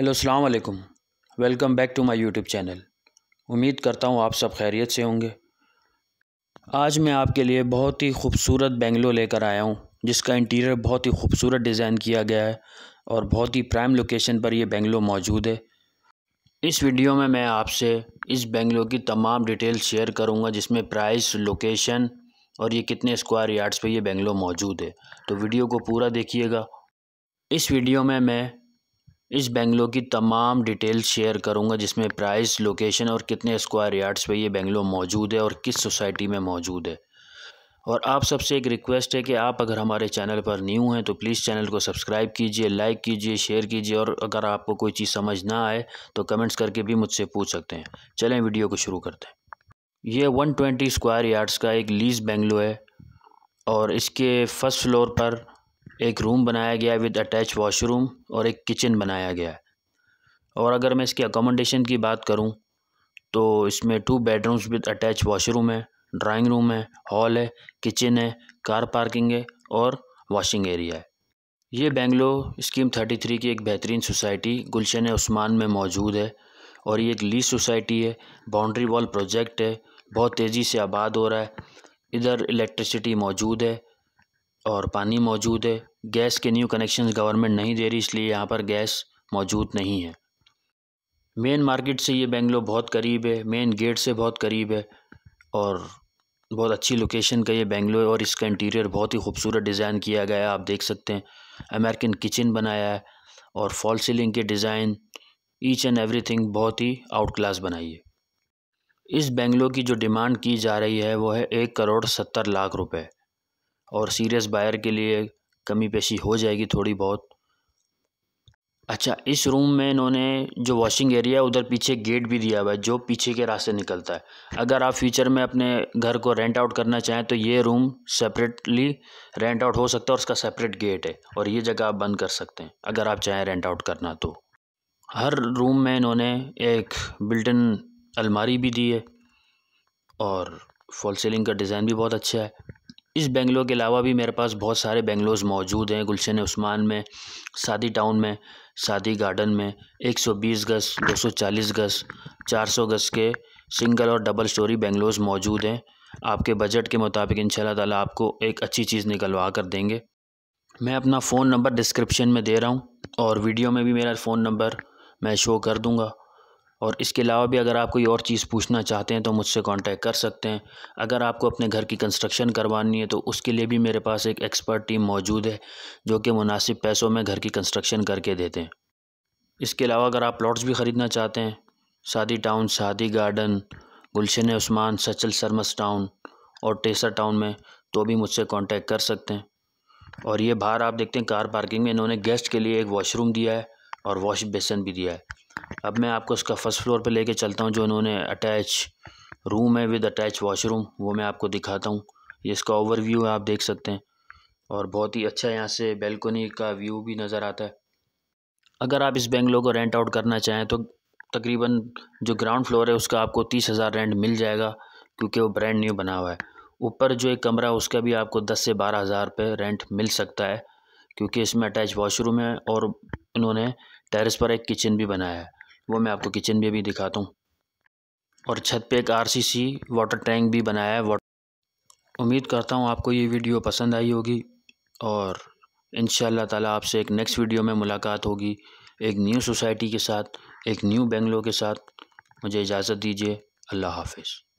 Hello अस्सलाम वालेकुम welcome back to my YouTube channel उम्मीद करता हूँ आप सब खैरियत से होंगे। आज मैं आपके लिए बहुत ही खूबसूरत बेंगलो लेकर आया हूँ, जिसका इंटीरियर बहुत ही खूबसूरत डिज़ाइन किया गया है और बहुत ही प्राइम लोकेशन पर यह बेंगलो मौजूद है। इस वीडियो में मैं आपसे इस बेंगलो की तमाम डिटेल शेयर करूँगा, जिसमें प्राइस लोकेशन और ये कितने स्क्वायर यार्ड्स पर यह बेंगलो मौजूद है। तो वीडियो को पूरा देखिएगा। इस वीडियो में मैं इस बेंगलो की तमाम डिटेल्स शेयर करूँगा, जिसमें प्राइस, लोकेशन और कितने स्क्वायर यार्ड्स पे ये बेंगलो मौजूद है और किस सोसाइटी में मौजूद है। और आप सबसे एक रिक्वेस्ट है कि आप अगर हमारे चैनल पर न्यू हैं तो प्लीज़ चैनल को सब्सक्राइब कीजिए, लाइक कीजिए, शेयर कीजिए और अगर आपको कोई चीज़ समझ ना आए तो कमेंट्स करके भी मुझसे पूछ सकते हैं। चलें, वीडियो को शुरू करते हैं। ये वन ट्वेंटी स्क्वायर यार्ड्स का एक लीज बेंगलो है और इसके फ़र्स्ट फ्लोर पर एक रूम बनाया गया है विद अटैच वॉशरूम और एक किचन बनाया गया है। और अगर मैं इसकी अकोमोडेशन की बात करूँ तो इसमें two bedrooms with attach washroom है ड्राइंग रूम है हॉल है किचन है कार पार्किंग है और वॉशिंग एरिया है। ये बेंगलो स्कीम थर्टी थ्री की एक बेहतरीन सोसाइटी गुलशन उस्मान में मौजूद है और ये एक लीज सोसाइटी है बाउंड्री वॉल प्रोजेक्ट है, बहुत तेज़ी से आबाद हो रहा है, इधर इलेक्ट्रिसिटी मौजूद है और पानी मौजूद है। गैस के न्यू कनेक्शन गवर्नमेंट नहीं दे रही, इसलिए यहाँ पर गैस मौजूद नहीं है। मेन मार्केट से ये बेंगलो बहुत करीब है। मेन गेट से बहुत करीब है। और बहुत अच्छी लोकेशन का ये बेंगलो है और इसका इंटीरियर बहुत ही खूबसूरत डिज़ाइन किया गया है, आप देख सकते हैं। अमेरिकन किचन बनाया है और फॉल सीलिंग के डिज़ाइन ईच एंड एवरीथिंग बहुत ही आउट क्लास बनाई है। इस बेंगलो की जो डिमांड की जा रही है, वो है एक करोड़ सत्तर लाख रुपए। और सीरियस बायर के लिए कमी पेशी हो जाएगी थोड़ी बहुत। अच्छा इस रूम में इन्होंने जो वॉशिंग एरिया है, उधर पीछे गेट भी दिया हुआ है, जो पीछे के रास्ते निकलता है। अगर आप फ्यूचर में अपने घर को रेंट आउट करना चाहें तो ये रूम सेपरेटली रेंट आउट हो सकता है और उसका सेपरेट गेट है, और ये जगह आप बंद कर सकते हैं, अगर आप चाहें रेंट आउट करना तो। हर रूम में इन्होंने एक बिल्टन अलमारी भी दी है, और फॉल सीलिंग का डिज़ाइन भी बहुत अच्छा है। इस बेंगलो के अलावा भी मेरे पास बहुत सारे बेंगलोज़ मौजूद हैं, गुलशन उस्मान में, सादी टाउन में, सादी गार्डन में 120 गज़ 240 गज़ 400 गज़ के सिंगल और डबल स्टोरी बेंगलोज़ मौजूद हैं। आपके बजट के मुताबिक इन ताला आपको एक अच्छी चीज़ निकलवा कर देंगे। मैं अपना फ़ोन नंबर डिस्क्रिप्शन में दे रहा हूँ और वीडियो में भी मेरा फ़ोन नंबर मैं शो कर दूँगा। और इसके अलावा भी अगर आप कोई और चीज़ पूछना चाहते हैं तो मुझसे कांटेक्ट कर सकते हैं। अगर आपको अपने घर की कंस्ट्रक्शन करवानी है तो उसके लिए भी मेरे पास एक एक्सपर्ट टीम मौजूद है, जो कि मुनासिब पैसों में घर की कंस्ट्रक्शन करके देते हैं। इसके अलावा अगर आप प्लॉट्स भी ख़रीदना चाहते हैं शादी टाउन शादी गार्डन गुलशन उस्मान सचल सरमस टाउन और टेसर टाउन में तो भी मुझसे कांटेक्ट कर सकते हैं। और ये बाहर आप देखते हैं कार पार्किंग में इन्होंने गेस्ट के लिए एक वॉशरूम दिया है और वॉश बेसन भी दिया है। अब मैं आपको उसका फ़र्स्ट फ्लोर पे लेके चलता हूँ, जो उन्होंने अटैच रूम है विद अटैच वॉशरूम वो मैं आपको दिखाता हूँ। ये इसका ओवरव्यू है, आप देख सकते हैं। और बहुत ही अच्छा यहाँ से बेलकोनी का व्यू भी नज़र आता है। अगर आप इस बेंगलो को रेंट आउट करना चाहें तो तकरीबन जो ग्राउंड फ्लोर है, उसका आपको तीस हज़ार रेंट मिल जाएगा, क्योंकि वो ब्रांड न्यू बना हुआ है। ऊपर जो एक कमरा उसका भी आपको दस से बारह हज़ार रुपये रेंट मिल सकता है, क्योंकि इसमें अटैच वॉशरूम है और इन्होंने टेरेस पर एक किचन भी बनाया है। वो मैं आपको किचन में भी दिखाता हूँ। और छत पे एक आरसीसी वाटर टैंक भी बनाया है। वाटर उम्मीद करता हूँ आपको ये वीडियो पसंद आई होगी। और इन ताला आपसे एक नेक्स्ट वीडियो में मुलाकात होगी। एक न्यू सोसाइटी के साथ, एक न्यू बेंगलो के साथ। मुझे इजाज़त दीजिए। अल्लाह हाफिज़।